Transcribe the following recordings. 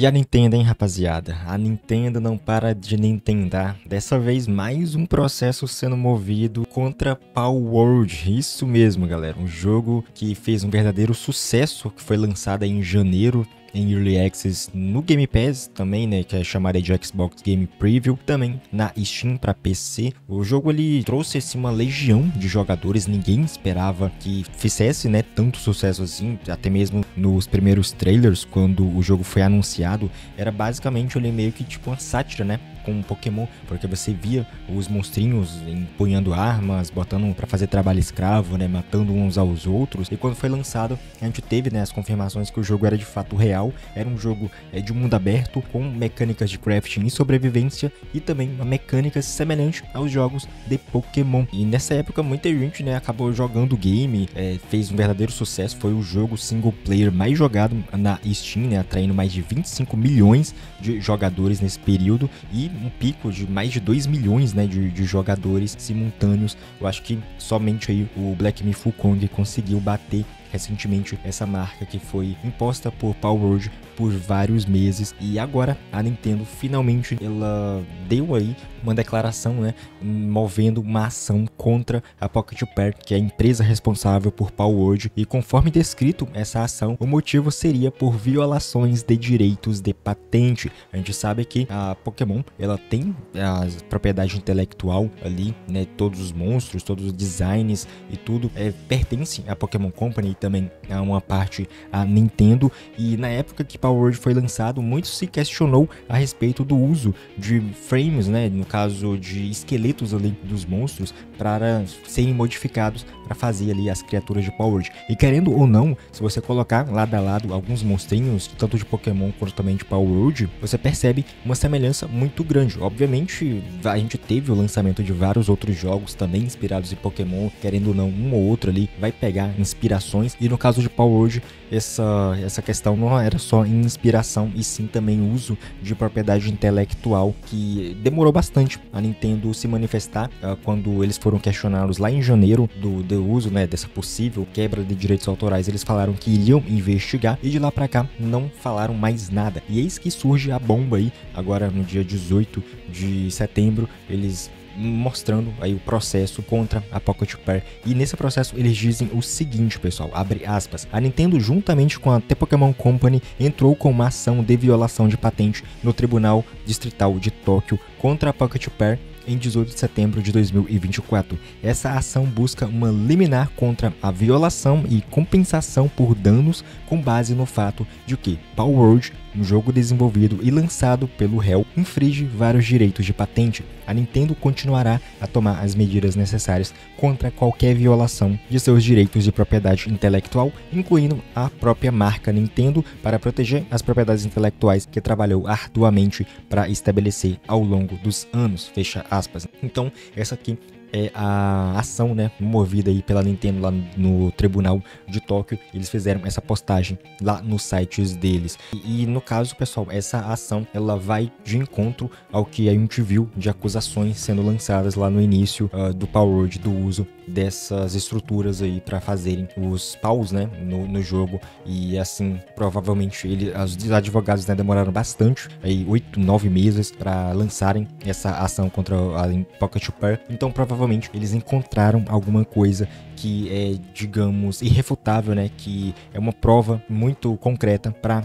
E a Nintendo, hein, rapaziada? A Nintendo não para de Nintendar. Dessa vez, mais um processo sendo movido contra Power World. Isso mesmo, galera. Um jogo que fez um verdadeiro sucesso, que foi lançado em janeiro em Early Access no Game Pass também, né, que é chamada de Xbox Game Preview, também na Steam para PC. O jogo ele trouxe assim, uma legião de jogadores, ninguém esperava que fizesse, né, tanto sucesso assim, até mesmo nos primeiros trailers quando o jogo foi anunciado, era basicamente ele meio que tipo uma sátira, né, com Pokémon, porque você via os monstrinhos empunhando armas, botando para fazer trabalho escravo, né, matando uns aos outros. E quando foi lançado, a gente teve né, as confirmações que o jogo era de fato real, era um jogo é, de mundo aberto com mecânicas de crafting e sobrevivência e também uma mecânica semelhante aos jogos de Pokémon. E nessa época muita gente né, acabou jogando o game, é, fez um verdadeiro sucesso, foi o jogo single player mais jogado na Steam, né, atraindo mais de 25 milhões de jogadores nesse período e um pico de mais de 2 milhões né, de, de, jogadores simultâneos. Eu acho que somente aí o Black Myth Wukong conseguiu bater recentemente essa marca que foi imposta por Power Word por vários meses e agora a Nintendo finalmente ela deu aí uma declaração, né, movendo uma ação contra a Pocket Pair, que é a empresa responsável por Word, e conforme descrito essa ação, o motivo seria por violações de direitos de patente. A gente sabe que a Pokémon, ela tem a propriedade intelectual ali, né, todos os monstros, todos os designs e tudo é, pertence à Pokémon Company e também a uma parte à Nintendo, e na época que Word foi lançado, muito se questionou a respeito do uso de frames, né, caso de esqueletos ali dos monstros, para serem modificados para fazer ali as criaturas de Power. E querendo ou não, se você colocar lado a lado alguns monstrinhos, tanto de Pokémon quanto também de Power Word, você percebe uma semelhança muito grande. Obviamente, a gente teve o lançamento de vários outros jogos também inspirados em Pokémon, querendo ou não, um ou outro ali vai pegar inspirações. E no caso de Power Word, essa, essa questão não era só inspiração, e sim também uso de propriedade intelectual, que demorou bastante a Nintendo se manifestar uh, quando eles foram questionados lá em janeiro do, do uso né, dessa possível quebra de direitos autorais. Eles falaram que iriam investigar e de lá para cá não falaram mais nada. E eis que surge a bomba aí, agora no dia 18 de setembro, eles mostrando aí o processo contra a Pocket Pair. E nesse processo eles dizem o seguinte, pessoal, abre aspas. A Nintendo juntamente com a The Pokémon Company entrou com uma ação de violação de patente no Tribunal Distrital de Tóquio contra a Pocket Pair em 18 de setembro de 2024. Essa ação busca uma liminar contra a violação e compensação por danos com base no fato de que Power World um jogo desenvolvido e lançado pelo réu, infringe vários direitos de patente. A Nintendo continuará a tomar as medidas necessárias contra qualquer violação de seus direitos de propriedade intelectual, incluindo a própria marca Nintendo, para proteger as propriedades intelectuais que trabalhou arduamente para estabelecer ao longo dos anos. Fecha aspas. Então, essa aqui é a ação, né, movida aí pela Nintendo lá no Tribunal de Tóquio. Eles fizeram essa postagem lá nos sites deles. E, e, no caso, pessoal, essa ação ela vai de encontro ao que a gente viu de acusações sendo lançadas lá no início uh, do Power Word do uso dessas estruturas aí para fazerem os paus, né, no, no, jogo. E assim, provavelmente ele, os advogados né, demoraram bastante, aí oito, nove meses para lançarem essa ação contra a Pocket Pair. Então, provavelmente eles encontraram alguma coisa que é, digamos, irrefutável, né? Que é uma prova muito concreta para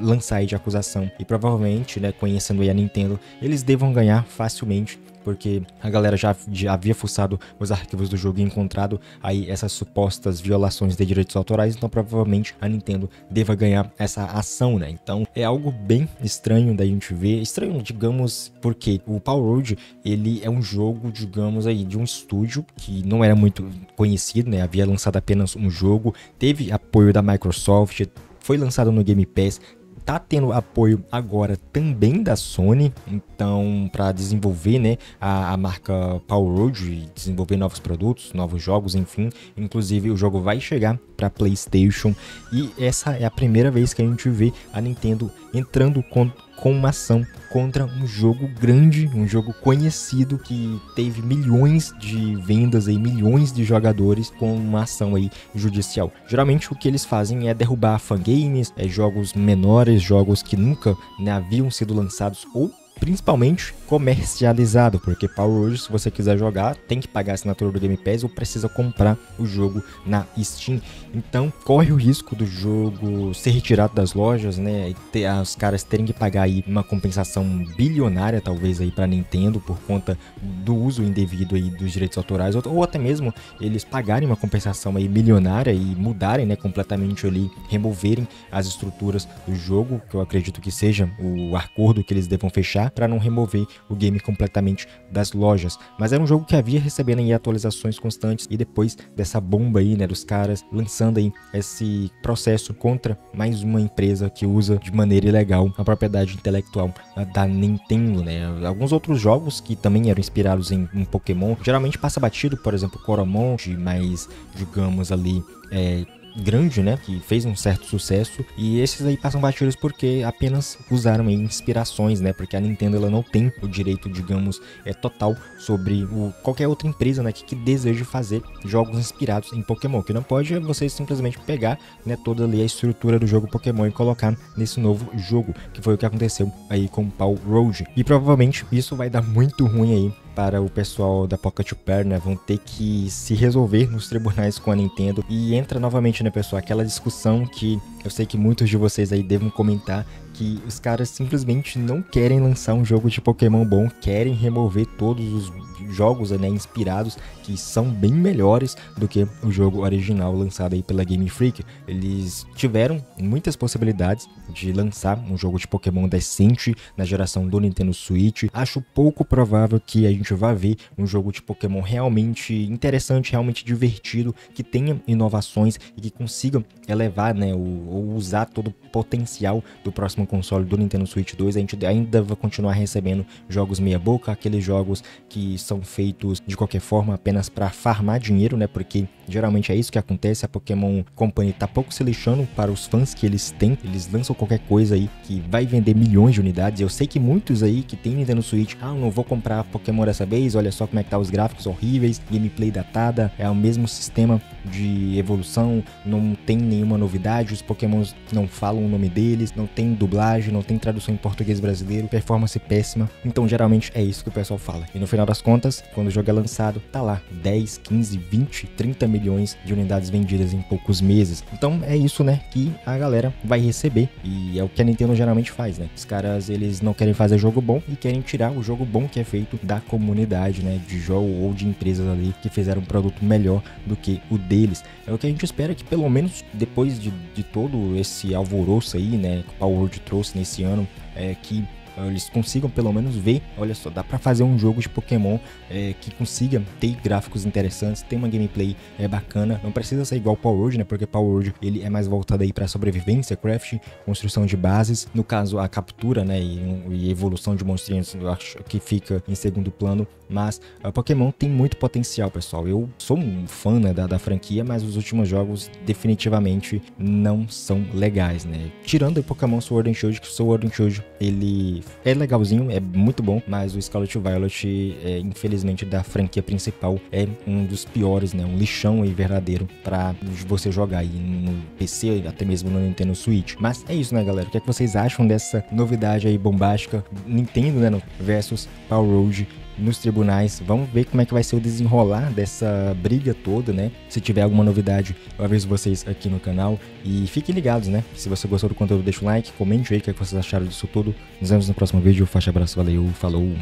lançar de acusação. E provavelmente, né, conhecendo a Nintendo, eles devam ganhar facilmente porque a galera já, já, havia fuçado os arquivos do jogo e encontrado aí essas supostas violações de direitos autorais, então provavelmente a Nintendo deva ganhar essa ação, né? Então é algo bem estranho da gente ver, estranho, digamos, porque o Power Road, ele é um jogo, digamos aí, de um estúdio que não era muito conhecido, né? Havia lançado apenas um jogo, teve apoio da Microsoft, foi lançado no Game Pass, tá tendo apoio agora também da Sony, então para desenvolver, né, a, a, marca Power Road desenvolver novos produtos, novos jogos, enfim. Inclusive o jogo vai chegar para PlayStation e essa é a primeira vez que a gente vê a Nintendo entrando com com uma ação contra um jogo grande, um jogo conhecido que teve milhões de vendas e milhões de jogadores com uma ação aí judicial. Geralmente o que eles fazem é derrubar fangames, é jogos menores jogos que nunca né, haviam sido lançados ou principalmente comercializado, porque Power Rangers, se você quiser jogar, tem que pagar a assinatura do Game Pass ou precisa comprar o jogo na Steam. Então, corre o risco do jogo ser retirado das lojas, né? E ter, os caras terem que pagar aí uma compensação bilionária, talvez aí para Nintendo por conta do uso indevido aí dos direitos autorais, ou, ou até mesmo eles pagarem uma compensação aí milionária e mudarem, né, completamente ali, removerem as estruturas do jogo, que eu acredito que seja o acordo que eles devam fechar para não remover o game completamente das lojas. Mas era um jogo que havia recebendo aí atualizações constantes e depois dessa bomba aí, né, dos caras lançando aí esse processo contra mais uma empresa que usa de maneira ilegal a propriedade intelectual da Nintendo, né? Alguns outros jogos que também eram inspirados em, em Pokémon, geralmente passa batido, por exemplo, Coromon, mas digamos ali é, grande, né? Que fez um certo sucesso. E esses aí passam batidos porque apenas usaram aí inspirações, né? Porque a Nintendo ela não tem o direito, digamos, é total sobre o, qualquer outra empresa, né? Que, que deseja fazer jogos inspirados em Pokémon. Que não pode é você simplesmente pegar, né? Toda ali a estrutura do jogo Pokémon e colocar nesse novo jogo, que foi o que aconteceu aí com Paul Road. E provavelmente isso vai dar muito ruim aí para o pessoal da Pocket Pair, né, vão ter que se resolver nos tribunais com a Nintendo. E entra novamente, né, pessoal, aquela discussão que eu sei que muitos de vocês aí devem comentar que os caras simplesmente não querem lançar um jogo de Pokémon bom, querem remover todos os jogos né, inspirados que são bem melhores do que o jogo original lançado aí pela Game Freak. Eles tiveram muitas possibilidades de lançar um jogo de Pokémon decente na geração do Nintendo Switch. Acho pouco provável que a gente vá ver um jogo de Pokémon realmente interessante, realmente divertido, que tenha inovações e que consiga elevar, né, ou usar todo o potencial do próximo console do Nintendo Switch 2. A gente ainda vai continuar recebendo jogos meia boca, aqueles jogos que são feitos de qualquer forma apenas para farmar dinheiro, né? Porque geralmente é isso que acontece. A Pokémon Company tá pouco se lixando para os fãs que eles têm. Eles lançam qualquer coisa aí que vai vender milhões de unidades. Eu sei que muitos aí que tem Nintendo Switch, ah, não vou comprar Pokémon dessa vez. Olha só como é que tá os gráficos horríveis, gameplay datada, é o mesmo sistema de evolução, não tem nenhuma novidade, os Pokémons não falam o nome deles, não tem dublagem, não tem tradução em português brasileiro, performance péssima. Então geralmente é isso que o pessoal fala. E no final das contas quando o jogo é lançado, tá lá 10, 15, 20, 30 milhões de unidades vendidas em poucos meses. Então é isso, né, que a galera vai receber e é o que a Nintendo geralmente faz, né? Os caras eles não querem fazer jogo bom e querem tirar o jogo bom que é feito da comunidade, né, de jogo ou de empresas ali que fizeram um produto melhor do que o deles. É o que a gente espera que pelo menos depois de, de todo esse alvoroço aí, né, que o Power World trouxe nesse ano, é que eles consigam pelo menos ver, olha só, dá para fazer um jogo de Pokémon é, que consiga ter gráficos interessantes, ter uma gameplay é, bacana, não precisa ser igual Power Word, né, porque Power Word ele é mais voltado aí para sobrevivência, craft, construção de bases, no caso a captura, né, e, e evolução de monstrinhos, eu acho que fica em segundo plano, mas a Pokémon tem muito potencial, pessoal, eu sou um fã né, da, da franquia, mas os últimos jogos definitivamente não são legais, né, tirando o Pokémon Sword and Shield, que o Sword and Shield ele é legalzinho, é muito bom, mas o Scarlet Violet, é, infelizmente, da franquia principal, é um dos piores, né? Um lixão aí verdadeiro para você jogar aí no PC, até mesmo no Nintendo Switch. Mas é isso, né, galera? O que, é que vocês acham dessa novidade aí bombástica? Nintendo, né, versus Power Road nos tribunais. Vamos ver como é que vai ser o desenrolar dessa briga toda, né? Se tiver alguma novidade, eu aviso vocês aqui no canal. E fiquem ligados, né? Se você gostou do conteúdo, deixa o like, comente aí o que, é que vocês acharam disso tudo. Nos vemos no próximo vídeo. Forte abraço, valeu, falou!